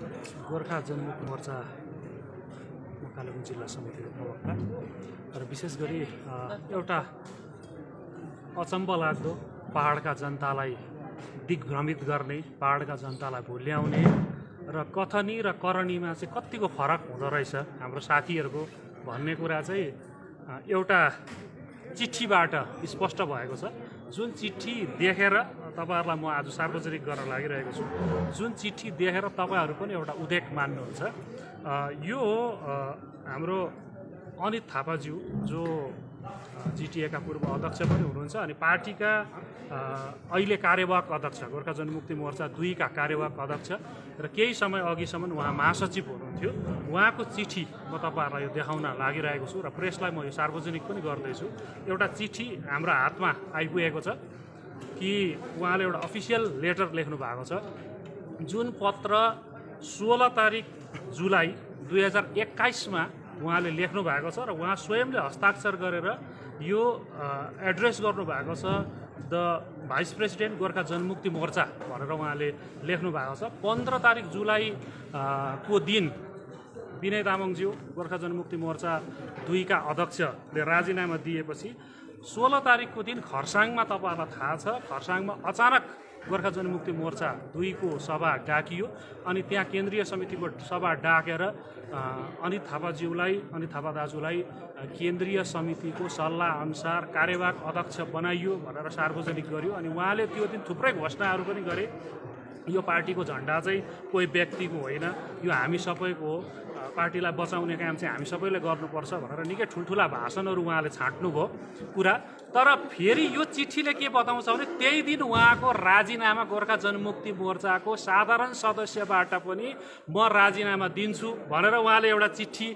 गोर्खा जनमुक्ति मोर्चा कालेबुङ जिल्ला समितिको प्रवक्ता। र विशेष गरी एउटा अचम्म लाग्दो पहाडका जनतालाई दिग्भ्रमित गर्ने पहाडका जनतालाई भुल्याउने र कथनी र करणीमा चाहिँ कतिको फरक हुँदो रहेछ? हाम्रो साथीहरूको भन्ने कुरा चाहिँ एउटा चिठीबाट स्पष्ट भएको छ। जुन चिठी देखेर तपाईँहरूलाई म आज सार्वजनिक गर्न लागिरहेको छु जुन चिठी देखेर तपाईँहरू पनि एउटा उदेक मान्नुहुन्छ यो हो हाम्रो अनित थापाज्यू जो जिटिएका पूर्व अध्यक्ष पनि हुनुहुन्छ अनि पार्टीका अहिले कार्यवाहक अध्यक्ष गोर्खा जनमुक्ति मोर्चा दुईका कार्यवाहक अध्यक्ष र केही समय अघिसम्म उहाँ महासचिव हुनुहुन्थ्यो। उहाँको चिठी म तपाईँहरूलाई यो देखाउन लागिरहेको छु र प्रेसलाई म यो सार्वजनिक पनि गर्दैछु। एउटा चिठी हाम्रो हातमा आइपुगेको छ कि उहाँले एउटा अफिसियल लेटर लेख्नु भएको छ। जुन पत्र सोह्र तारिक जुलाई दुई हजार एक्काइसमा उहाँले लेख्नु भएको छ र उहाँ स्वयंले हस्ताक्षर गरेर यो एड्रेस गर्नुभएको छ the vice president Gorkha Janmukti Morcha भनेर उहाँले लेख्नु भएको छ। पन्ध्र तारिक जुलाई को दिन विनय तामाङज्यू गोर्खा जनमुक्ति मोर्चा दुईका अध्यक्षले राजीनामा दिएपछि सोह्र तारिकको दिन खरसाङमा तपाईँहरूलाई थाहा छ खरसाङमा अचानक गोर्खा जनमुक्ति मोर्चा दुईको सभा डाकियो अनि त्यहाँ केन्द्रीय समितिको सभा डाकेर अनित थापाज्यूलाई अनित थापा दाजुलाई केन्द्रीय समितिको सल्लाह अनुसार कार्यवाहक अध्यक्ष बनाइयो भनेर सार्वजनिक गर्यो अनि उहाँले त्यो दिन थुप्रै घोषणाहरू पनि गरे। यो पार्टीको झन्डा चाहिँ कोही व्यक्तिको होइन यो हामी सबैको हो। पार्टीलाई बचाउने काम चाहिँ हामी सबैले गर्नुपर्छ भनेर निकै ठुल्ठुला भाषणहरू उहाँले छाँट्नुभयो कुरा। तर फेरि यो चिठीले के बताउँछ भने त्यही दिन उहाँको राजीनामा गोर्खा जनमुक्ति मोर्चाको साधारण सदस्यबाट पनि म राजीनामा दिन्छु भनेर उहाँले एउटा चिठी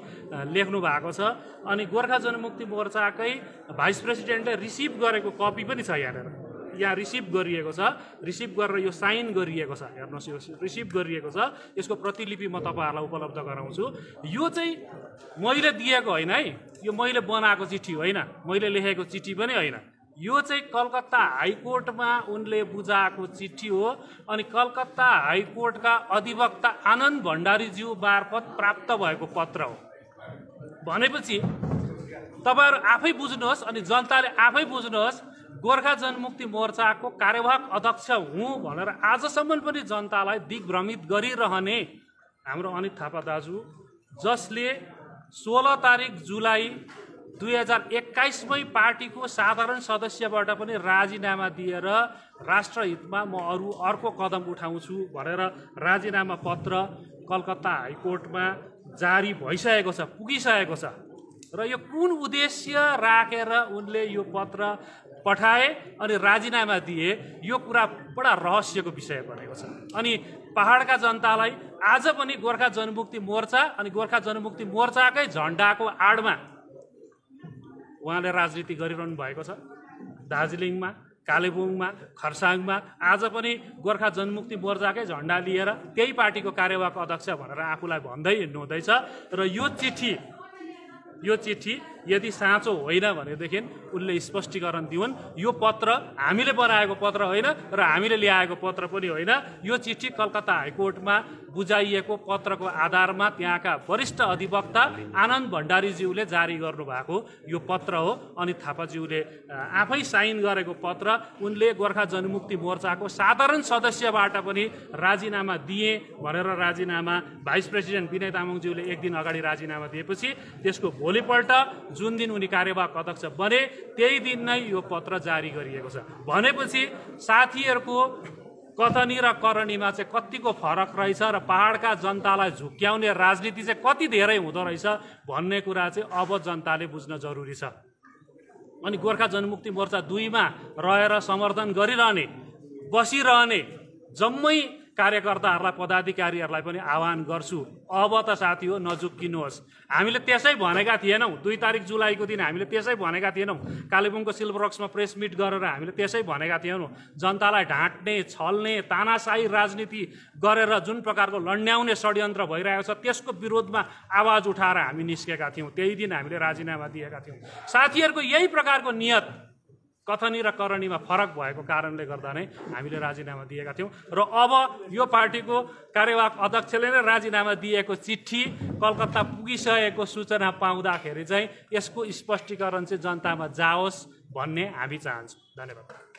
लेख्नु भएको छ। अनि गोर्खा जनमुक्ति मोर्चाकै भाइस प्रेसिडेन्टले रिसिभ गरेको कपी पनि छ यहाँनिर। यहाँ रिसिभ गरिएको छ रिसिभ गरेर यो साइन गरिएको छ हेर्नुहोस् यो रिसिभ गरिएको छ यसको प्रतिलिपि म तपाईँहरूलाई उपलब्ध गराउँछु। यो चाहिँ मैले दिएको होइन है यो मैले बनाएको चिठी होइन मैले लेखेको चिठी पनि होइन। यो चाहिँ कलकत्ता हाइकोर्टमा उनले बुझाएको चिठी हो अनि कलकत्ता हाइकोर्टका अधिवक्ता आनन्द भण्डारीज्यू मार्फत प्राप्त भएको पत्र हो। भनेपछि तपाईँहरू आफै बुझ्नुहोस् अनि जनताले आफै बुझ्नुहोस् गोर्खा जनमुक्ति मोर्चाको कार्यवाहक अध्यक्ष हुँ भनेर आजसम्म पनि जनतालाई दिग्भ्रमित गरिरहने हाम्रो अनित थापा दाजु जसले सोह्र तारिक जुलाई दुई हजार एक्काइसमै पार्टीको साधारण सदस्यबाट पनि राजीनामा दिएर राष्ट्रहितमा म अरू अर्को कदम उठाउँछु भनेर राजीनामा पत्र कलकत्ता हाइकोर्टमा जारी भइसकेको छ पुगिसकेको छ। र यो कुन उद्देश्य राखेर उनले यो पत्र पठाए अनि राजीनामा दिए यो कुरा बडा रहस्यको विषय बनेको छ। अनि पहाडका जनतालाई आज पनि गोर्खा जनमुक्ति मोर्चा अनि गोर्खा जनमुक्ति मोर्चाकै झन्डाको आडमा उहाँले राजनीति गरिरहनु भएको छ। दार्जिलिङमा कालेबुङमा खरसाङमा आज पनि गोर्खा जनमुक्ति मोर्चाकै झन्डा लिएर त्यही पार्टीको कार्यवाहक अध्यक्ष भनेर आफूलाई भन्दै हिँड्नुहुँदैछ। र यो चिठी यो चिठी यदि साँचो होइन भनेदेखि उनले स्पष्टीकरण दिउन्। यो पत्र हामीले बनाएको पत्र होइन र हामीले ल्याएको पत्र पनि होइन। यो चिठी कलकत्ता हाइकोर्टमा बुझाइएको पत्रको आधारमा त्यहाँका वरिष्ठ अधिवक्ता आनन्द भण्डारीज्यूले जारी गर्नुभएको यो पत्र हो। अनि थापाज्यूले आफै साइन गरेको पत्र उनले गोर्खा जनमुक्ति मोर्चाको साधारण सदस्यबाट पनि राजीनामा दिए भनेर राजीनामा भाइस प्रेसिडेन्ट विनय तामाङज्यूले एक दिन अगाडि राजीनामा दिएपछि त्यसको भोलिपल्ट जुन दिन उनी कार्यवाहक अध्यक्ष बने त्यही दिन नै यो पत्र जारी गरिएको छ। भनेपछि साथीहरूको कथनी र करणीमा चाहिँ कतिको फरक रहेछ र पहाडका जनतालाई झुक्क्याउने राजनीति चाहिँ कति धेरै हुँदो रहेछ भन्ने कुरा चाहिँ अब जनताले बुझ्न जरुरी छ। अनि गोर्खा जनमुक्ति मोर्चा दुईमा रहेर समर्थन गरिरहने बसिरहने जम्मै कार्यकर्ताहरूलाई पदाधिकारीहरूलाई पनि आह्वान गर्छु। अब त साथी हो नझुक्किनुहोस्। हामीले त्यसै भनेका थिएनौँ। दुई तारिक जुलाईको दिन हामीले त्यसै भनेका थिएनौँ। कालेबुङको सिल्भरक्समा प्रेस मिट गरेर हामीले त्यसै भनेका थिएनौँ। जनतालाई ढाँट्ने छल्ने तानासाही राजनीति गरेर जुन प्रकारको लड्याउने षड्यन्त्र भइरहेको छ त्यसको विरोधमा आवाज उठाएर हामी निस्केका थियौँ। त्यही दिन हामीले राजीनामा दिएका थियौँ। साथीहरूको यही प्रकारको नियत कथनी र करणीमा फरक भएको कारणले गर्दा नै हामीले राजीनामा दिएका थियौँ। र अब यो पार्टीको कार्यवाहक अध्यक्षले नै राजीनामा दिएको चिठी कलकत्ता पुगिसकेको सूचना पाउँदाखेरि चाहिँ यसको स्पष्टीकरण चाहिँ जनतामा जाओस् भन्ने हामी चाहन्छौँ। धन्यवाद।